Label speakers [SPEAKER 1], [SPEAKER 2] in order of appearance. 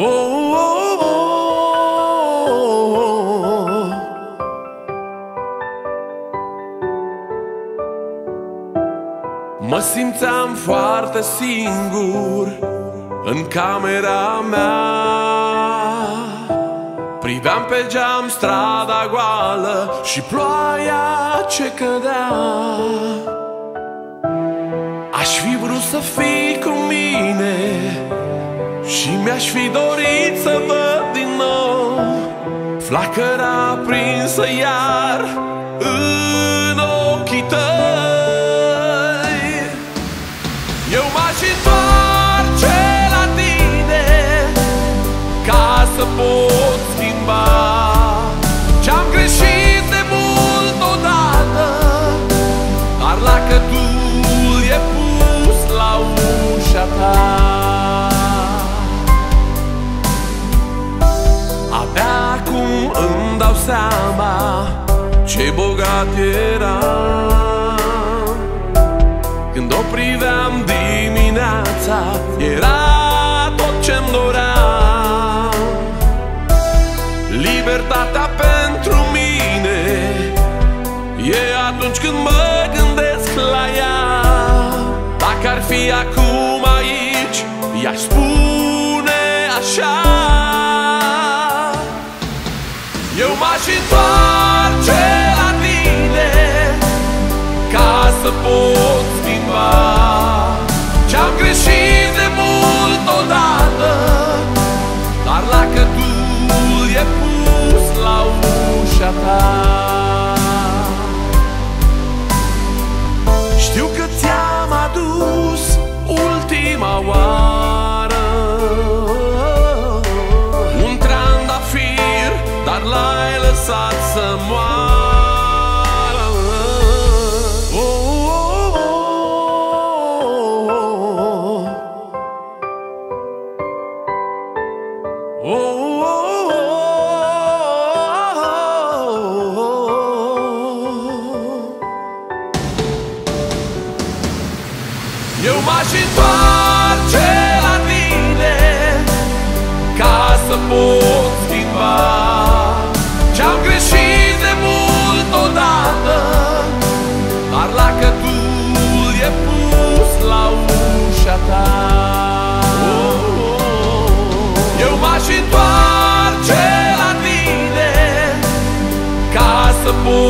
[SPEAKER 1] oh, oh, oh. Mă simțeam foarte singur în camera mea Priveam pe geam strada goală și ploaia ce cădea Aș fi vrut să fii cu mine Și mi-aș fi dorit să văd din nou Flacăra prinsă iar în ochii tăi. Eu m-aș întoarce la tine Ca să pot schimba. Ce-am greșit de mult odată Dar lacătul seama Ce bogat eram. Când o priveam dimineața Era tot ce-mi doream. Libertatea pentru mine E atunci când mă gândesc la ea. Dacă ar fi acum aici I-aș spune așa Eu m-aș Eu m-aș întoarce la tine Ca să pot schimba. Ce-am greșit de mult odată Dar lacătul e pus la ușa ta. Eu m-aș întoarce la tine Ca să pot